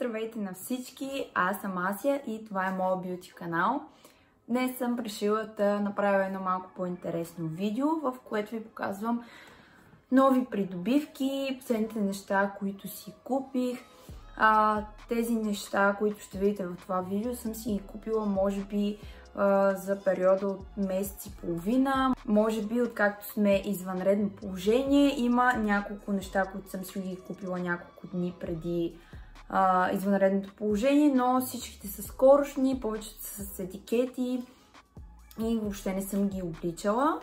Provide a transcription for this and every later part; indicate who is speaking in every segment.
Speaker 1: Здравейте на всички! Аз съм Асия и това е моят бюти канал. Днес съм решила да направя едно малко по-интересно видео, в което ви показвам нови придобивки, последните неща, които си купих. А, тези неща, които ще видите в това видео, съм си ги купила може би за периода от месец и половина. Може би, откакто сме извънредно положение, има няколко неща, които съм си ги купила няколко дни преди а, извънредното положение, но всичките са скорошни, повечето са с етикети и въобще не съм ги обличала.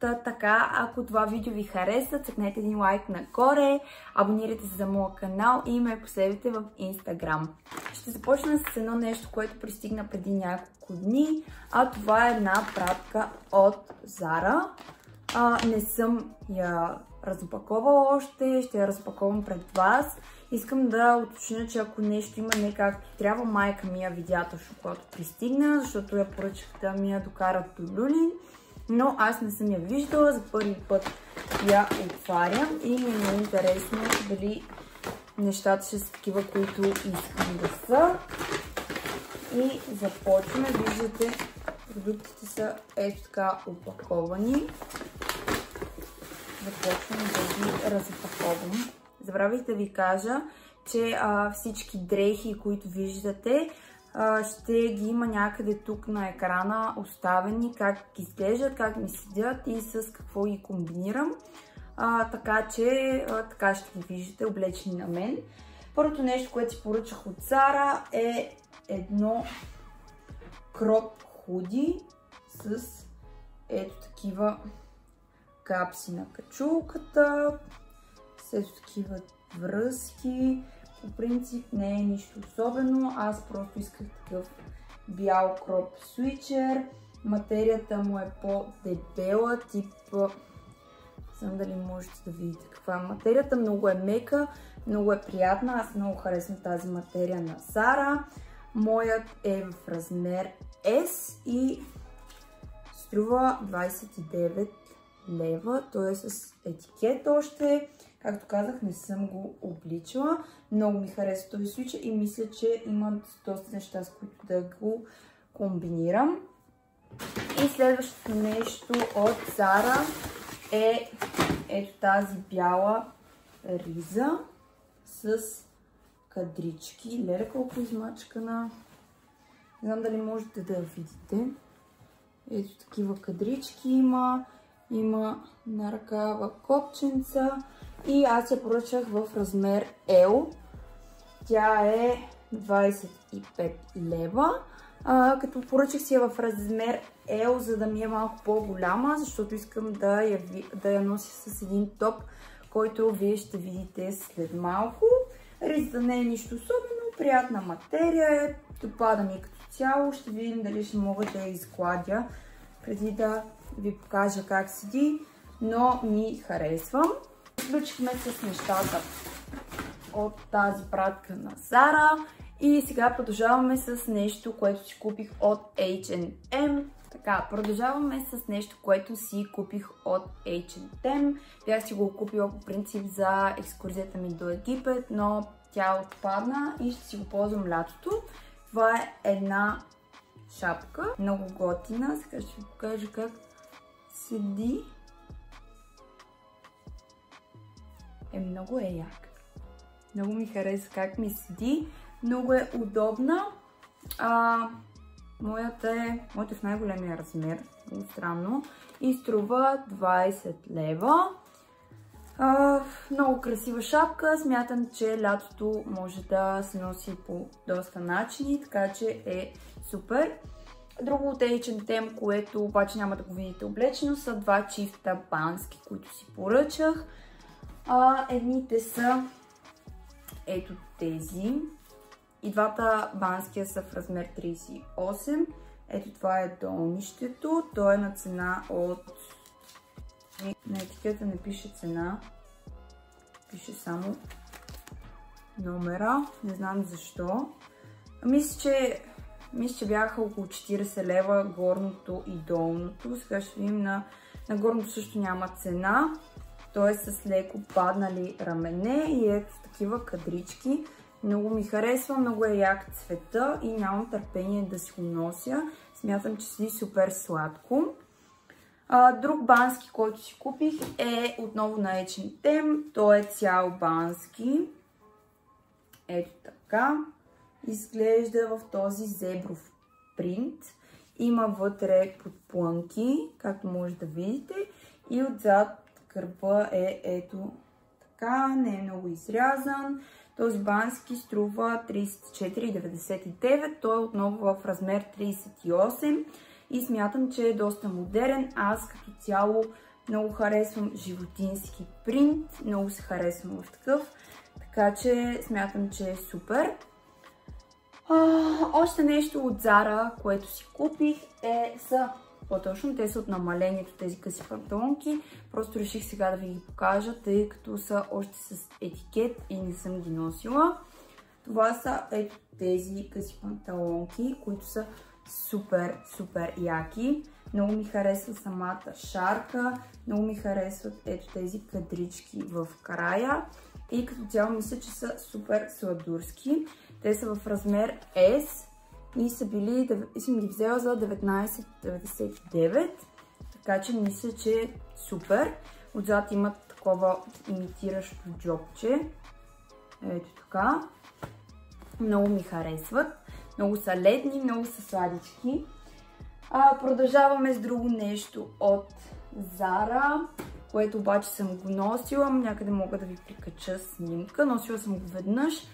Speaker 1: Та, така, ако това видео ви хареса, цъкнете един лайк нагоре, абонирайте се за моя канал и ме последвайте в Instagram. Ще започна с едно нещо, което пристигна преди няколко дни, а това е една пратка от Zara. А, не съм я разпаковала още, ще я разпаковам пред вас. Искам да уточня, че ако нещо има не както трябва, майка ми я видя точно когато пристигна, защото я поръчах да ми я докарат до Люлин. Но аз не съм я виждала, за първи път я отварям и ми е много интересно дали нещата ще са такива, които искам да са. И започваме. Виждате, продуктите са ето така опаковани. Започвам да ги разопаковам. Забравих да ви кажа, че а, всички дрехи, които виждате, а, ще ги има някъде тук на екрана оставени, как изглеждат, как ми седят и с какво ги комбинирам. А, така че а, така ще ги виждате облечени на мен. Първото нещо, което си поръчах от Сара е едно кроп худи с ето такива капси на качулката, ето такива връзки. По принцип не е нищо особено, аз просто исках такъв бял кроп свичер. Материята му е по-дебела, тип... Знам дали можете да видите каква е материята. Много е мека, много е приятна. Аз много харесвам тази материя на Сара. Моят е в размер S и струва 29 лева. Той е с етикет още. Както казах, не съм го обличала. Много ми харесва този случай и мисля, че има доста неща, с които да го комбинирам. И следващото нещо от Zara е ето тази бяла риза с кадрички. Леле колко измачкана. Не знам дали можете да я видите. Ето такива кадрички има. Има на ръкава копченца. И аз я поръчах в размер L. Тя е 25 лева. А, като поръчах си я в размер L, за да ми е малко по-голяма, защото искам да я, да я нося с един топ, който вие ще видите след малко. Ризата не е нищо особено, приятна материя е, допада ми като цяло. Ще видим дали ще мога да я изкладя преди да ви покажа как седи, но ми харесвам. Приключихме с нещата от тази пратка на Зара. И сега продължаваме с нещо, което си купих от H&M. Така, продължаваме с нещо, което си купих от H&M. Бях си го купила по принцип за екскурзията ми до Египет, но тя отпадна и ще си го ползвам лятото. Това е една шапка, много готина. Сега ще ви покажа как седи. е много е як. Много ми хареса как ми седи. Много е удобна. А, моята е, моята е в най-големия размер. Много странно. И струва 20 лева. А, много красива шапка. Смятам, че лятото може да се носи по доста начини, така че е супер. Друго от H&M, което обаче няма да го видите облечено, са два чифта бански, които си поръчах. А, едните са ето тези. И двата банския са в размер 38. Ето това е долнището. То е на цена от... На етикета не пише цена. Пише само номера. Не знам защо. Мисля, че, мисля, че бяха около 40 лева горното и долното. Сега ще видим на, на горното също няма цена. Той е с леко паднали рамене и ето такива кадрички. Много ми харесва, много е як цвета и нямам търпение да си го нося. Смятам, че седи супер сладко. Друг бански, който си купих е отново на H&M. Той е цял бански. Ето така. Изглежда в този зебров принт. Има вътре подплънки, както може да видите. И отзад гърба е ето така. Не е много изрязан. Този бански струва 34,99. Той е отново в размер 38 и смятам, че е доста модерен. Аз като цяло много харесвам животински принт, много се харесвам в такъв, така че смятам, че е супер. А, още нещо от Zara, което си купих е са по-точно, те са от намалението тези къси панталонки. Просто реших сега да ви ги покажа, тъй като са още с етикет и не съм ги носила. Това са ето тези къси панталонки, които са супер, супер яки. Много ми харесва самата шарка, много ми харесват ето тези кадрички в края и като цяло мисля, че са супер сладурски. Те са в размер S и са били, и съм ги взела за 19,99, така че мисля, че е супер. Отзад имат такова имитиращо джобче. Ето така. Много ми харесват. Много са ледни, много са сладички. А, продължаваме с друго нещо от Zara, което обаче съм го носила. Някъде мога да ви прикача снимка. Носила съм го веднъж.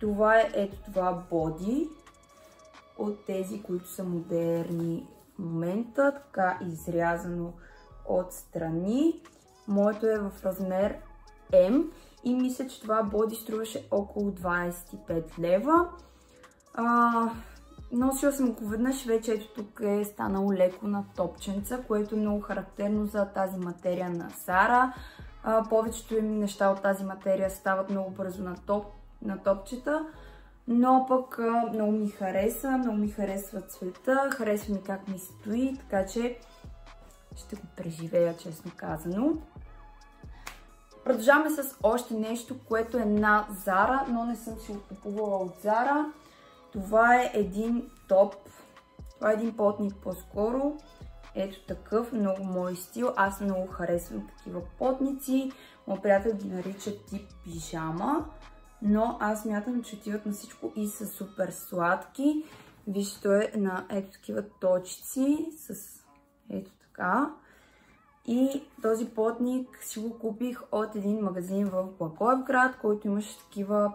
Speaker 1: Това е ето това боди от тези, които са модерни в момента. Така изрязано от страни. Моето е в размер M и мисля, че това боди струваше около 25 лева. А, носила съм го веднъж, вече ето тук е станало леко на топченца, което е много характерно за тази материя на Сара. А, повечето им неща от тази материя стават много бързо на, топ, на топчета, но пък много ми хареса, много ми харесва цвета, харесва ми как ми стои, така че ще го преживея, честно казано. Продължаваме с още нещо, което е на Зара, но не съм си го купувала от Зара. Това е един топ. Това е един потник по-скоро. Ето такъв, много мой стил. Аз много харесвам такива потници. Моят приятел ги нарича тип пижама. Но аз мятам, че отиват на всичко и са супер сладки. Вижте, е на ето такива точици с ето така. И този потник си го купих от един магазин в Благоевград, който имаше такива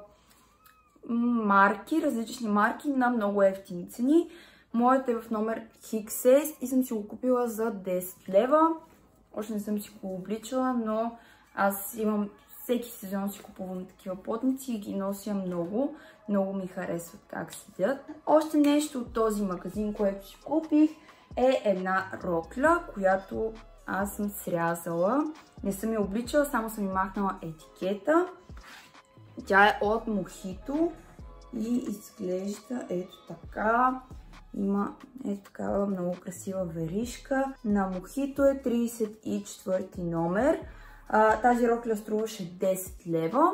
Speaker 1: марки, различни марки на много ефтини цени. Моят е в номер XS и съм си го купила за 10 лева. Още не съм си го обличала, но аз имам всеки сезон си купувам такива потници и ги нося много. Много ми харесват как седят. Още нещо от този магазин, което си купих е една рокля, която аз съм срязала. Не съм я обличала, само съм махнала етикета. Тя е от Мохито и изглежда ето така. Има ето такава много красива веришка. На Мохито е 34 номер. Тази рокля струваше 10 лева.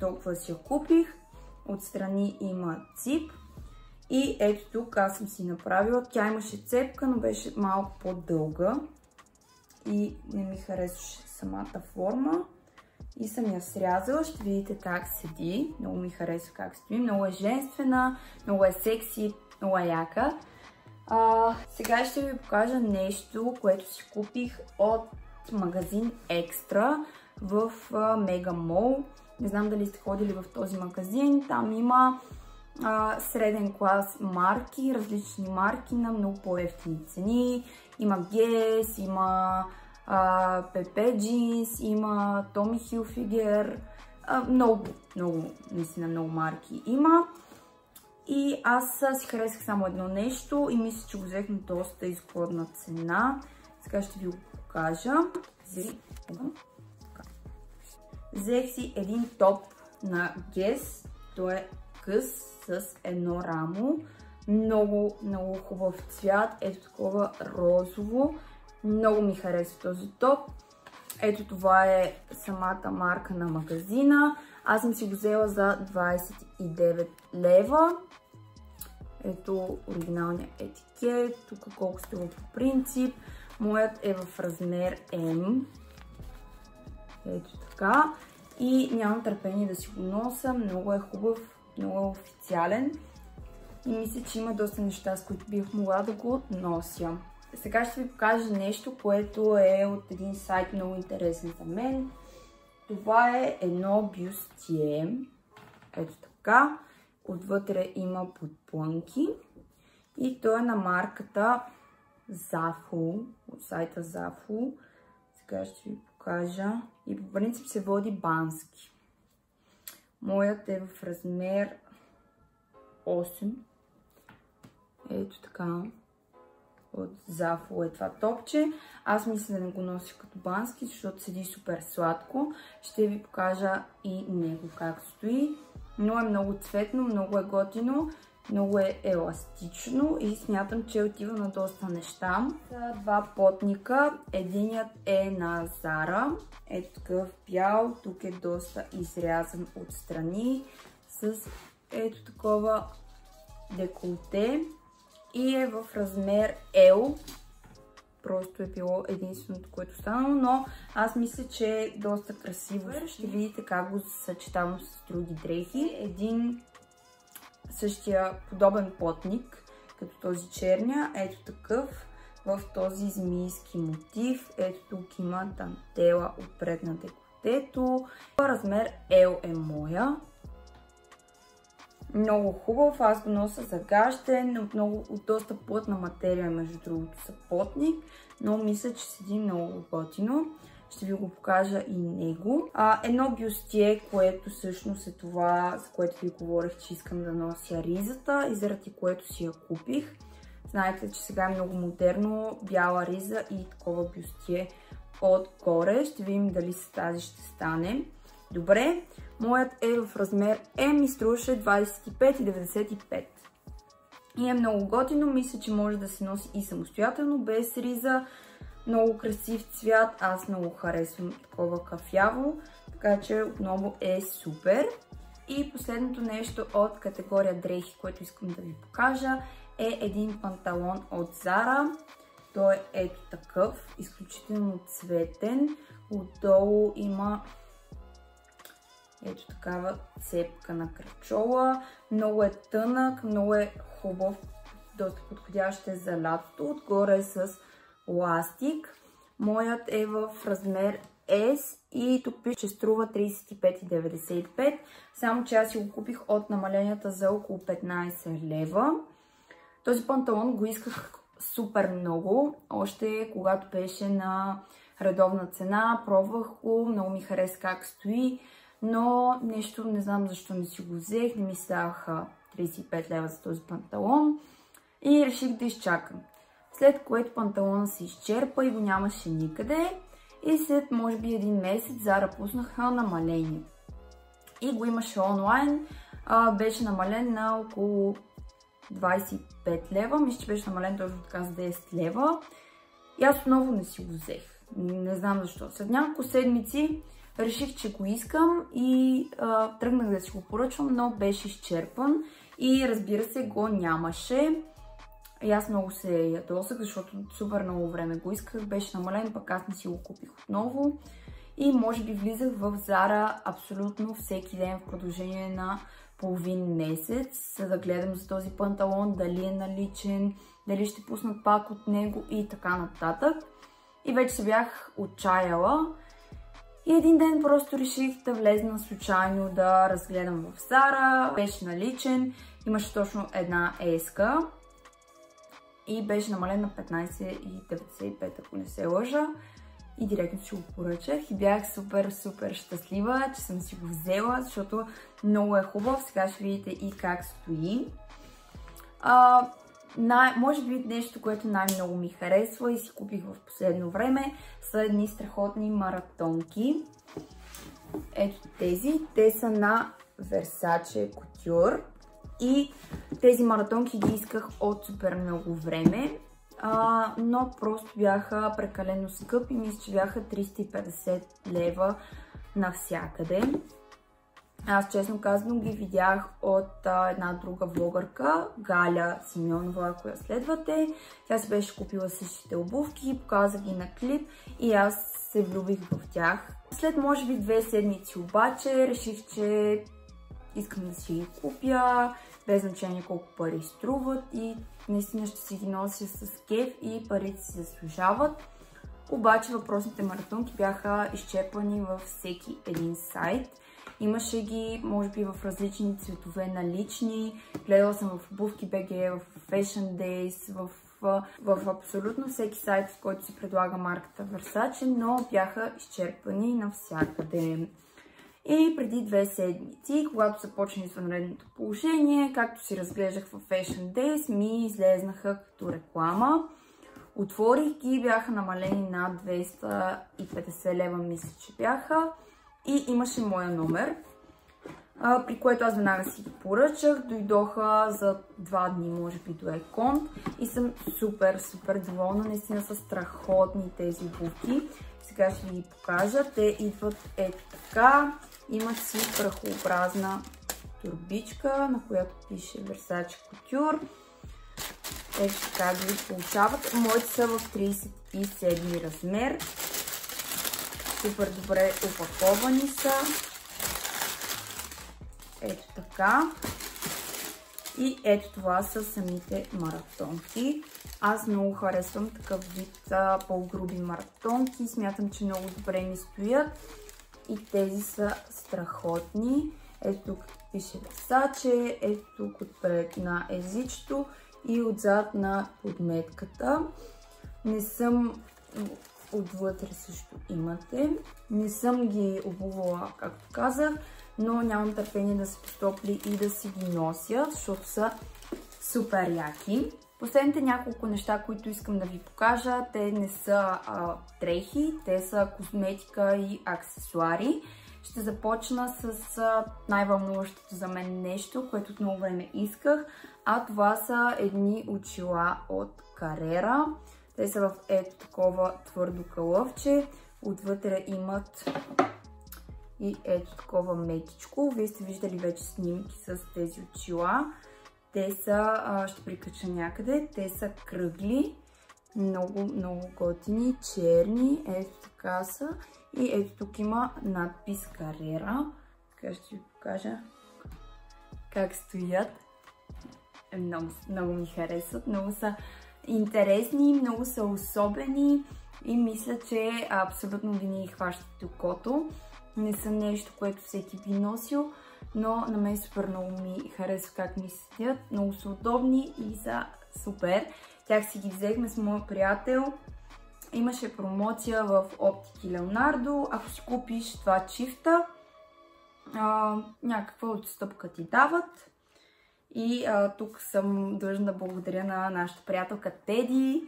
Speaker 1: Толкова си я купих. Отстрани има цип. И ето тук аз съм си направила. Тя имаше цепка, но беше малко по-дълга. И не ми харесваше самата форма и съм я срязала. Ще видите как седи. Много ми харесва как стои. Много е женствена, много е секси, много е яка. А, сега ще ви покажа нещо, което си купих от магазин Екстра в Мега Мол. Не знам дали сте ходили в този магазин. Там има а, среден клас марки, различни марки на много по-ефтини цени. Има Guess, има Пепе Джинс, има Томи Хилфигер, много, много, наистина много марки има. И аз си харесах само едно нещо и мисля, че го взех на доста изгодна цена. Сега ще ви го покажа. Взех си един топ на Guess. Той е къс с едно рамо. Много, много хубав цвят. Ето такова розово. Много ми харесва този топ. Ето това е самата марка на магазина. Аз съм си го взела за 29 лева. Ето оригиналния етикет. Тук колко струва по принцип. Моят е в размер M. Ето така. И нямам търпение да си го нося. Много е хубав, много е официален. И мисля, че има доста неща, с които бих могла да го нося. Сега ще ви покажа нещо, което е от един сайт много интересен за мен. Това е едно бюстие. Ето така. Отвътре има подплънки. И то е на марката Zaful, от сайта Zaful. Сега ще ви покажа. И по принцип се води бански. Моят е в размер 8. Ето така. От Зафо е това топче. Аз мисля да не го нося като бански, защото седи супер сладко. Ще ви покажа и него как стои. Но е много цветно, много е готино, много е еластично и смятам, че отива на доста неща. Два потника. Единият е на Зара. Ето такъв бял. Тук е доста изрязан отстрани. С ето такова деколте и е в размер L. Просто е било единственото, което станало, но аз мисля, че е доста красиво. Ще видите как го съчетавам с други дрехи. Един същия подобен плотник, като този черния, ето такъв, в този змийски мотив. Ето тук има дантела отпред на декотето. Размер L е моя. Много хубав, аз го нося загащен, от, много, от доста плътна материя, между другото са плотник, но мисля, че седи много готино. Ще ви го покажа и него. А, едно бюстие, което всъщност е това, за което ви говорих, че искам да нося ризата и заради което си я купих. Знаете, че сега е много модерно, бяла риза и такова бюстие отгоре. Ще видим дали с тази ще стане. Добре, моят е в размер М и струваше 25,95. И е много готино, мисля, че може да се носи и самостоятелно, без риза. Много красив цвят, аз много харесвам такова кафяво, така че отново е супер. И последното нещо от категория дрехи, което искам да ви покажа, е един панталон от Zara. Той е ето такъв, изключително цветен. Отдолу има ето такава цепка на кръчола. Много е тънък, много е хубав, доста подходящ е за лятото. Отгоре е с ластик. Моят е в размер S и тук пише, че струва 35,95. Само че аз си го купих от намаленията за около 15 лева. Този панталон го исках супер много. Още когато беше на редовна цена, пробвах го, много ми хареса как стои но нещо не знам защо не си го взех, не ми ставаха 35 лева за този панталон и реших да изчакам. След което панталона се изчерпа и го нямаше никъде и след може би един месец Зара пуснаха намаление. И го имаше онлайн, а, беше намален на около 25 лева, мисля, че беше намален точно така за 10 лева. И аз отново не си го взех. Не знам защо. След няколко седмици реших, че го искам и а, тръгнах да си го поръчвам, но беше изчерпан и разбира се го нямаше. И аз много се ядосах, защото супер много време го исках, беше намален, пък аз не си го купих отново. И може би влизах в Зара абсолютно всеки ден в продължение на половин месец, за да гледам за този панталон, дали е наличен, дали ще пуснат пак от него и така нататък. И вече се бях отчаяла и един ден просто реших да влезна случайно да разгледам в Зара. Беше наличен, имаше точно една еска и беше намален на 15,95, ако не се лъжа. И директно си го поръчах и бях супер, супер щастлива, че съм си го взела, защото много е хубав. Сега ще видите и как стои. А, най- може би нещо, което най-много ми харесва и си купих в последно време, са едни страхотни маратонки. Ето тези. Те са на Versace Couture. И тези маратонки ги исках от супер много време. а, но просто бяха прекалено скъпи. Мисля, че бяха 350 лева навсякъде. Аз честно казвам ги видях от а, една друга влогърка, Галя Симеонова, ако я следвате. Тя си беше купила същите обувки, показа ги на клип и аз се влюбих в тях. След може би две седмици обаче реших, че искам да си ги купя, без значение колко пари струват и наистина ще си ги нося с кеф и парите си заслужават. Обаче въпросните маратонки бяха изчепани във всеки един сайт. Имаше ги, може би, в различни цветове налични. Гледала съм в обувки BG, в Fashion Days, в, в, в абсолютно всеки сайт, в който се предлага марката Versace, но бяха изчерпани навсякъде. И преди две седмици, когато започна извънредното положение, както си разглеждах в Fashion Days, ми излезнаха като реклама. Отворих ги, бяха намалени на 250 лева, мисля, че бяха. И имаше моя номер, при което аз веднага си ги поръчах. Дойдоха за два дни, може би, до Екон. И съм супер, супер доволна. Наистина са страхотни тези обувки. Сега ще ви ги покажа. Те идват е така. Имат си прахообразна турбичка, на която пише Versace Couture. Ето така ги получават. Моите са в 37 размер. Супер добре опаковани са. Ето така. И ето това са самите маратонки. Аз много харесвам такъв вид по-груби маратонки. Смятам, че много добре ми стоят. И тези са страхотни. Ето тук пише Versace, ето тук отпред на езичето и отзад на подметката. Не съм отвътре също имате. Не съм ги обувала, както казах, но нямам търпение да се постопли и да си ги нося, защото са супер яки. Последните няколко неща, които искам да ви покажа, те не са а, трехи, те са косметика и аксесуари. Ще започна с най-вълнуващото за мен нещо, което от много време исках, а това са едни очила от Карера. Те са в ето такова твърдо кълъвче. Отвътре имат и ето такова мекичко. Вие сте виждали вече снимки с тези очила. Те са, ще прикача някъде, те са кръгли, много, много готини, черни, ето така са. И ето тук има надпис Карера. Така ще ви покажа как стоят. Много, много ми харесват, много са интересни, много са особени и мисля, че абсолютно винаги хващат окото. Не са нещо, което всеки би носил, но на мен супер много ми харесва как ми седят. Много са удобни и са супер. Тях си ги взехме с моят приятел. Имаше промоция в Оптики Леонардо. Ако си купиш два чифта, а, някаква отстъпка ти дават. И тук съм дължна да благодаря на нашата приятелка Теди,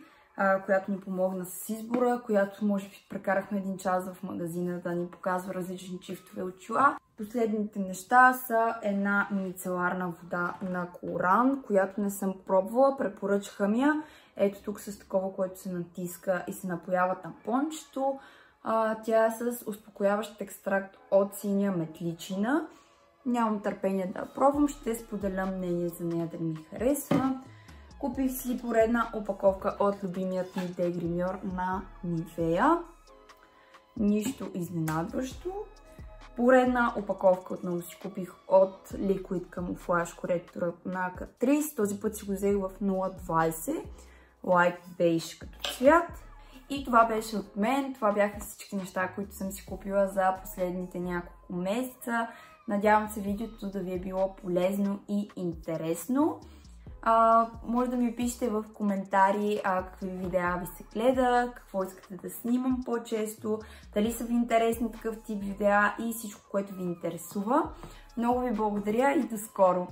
Speaker 1: която ни помогна с избора, която може би прекарахме един час в магазина да ни показва различни чифтове очила. Последните неща са една мицеларна вода на Коран, която не съм пробвала, препоръчаха ми я. Ето тук с такова, което се натиска и се напоява тампончето. А, тя е с успокояващ екстракт от синя метличина. Нямам търпение да пробвам, ще споделя мнение за нея да ми харесва. Купих си поредна опаковка от любимият ми дегримьор на Нивея. Нищо изненадващо. Поредна опаковка отново си купих от Liquid Camouflage коректора на Catrice. Този път си го взех в 020 Light Beige като цвят. И това беше от мен. Това бяха всички неща, които съм си купила за последните няколко месеца. Надявам се видеото да ви е било полезно и интересно. А, може да ми пишете в коментари а, какви видеа ви се гледа, какво искате да снимам по-често, дали са ви интересни такъв тип видеа и всичко, което ви интересува. Много ви благодаря и до скоро!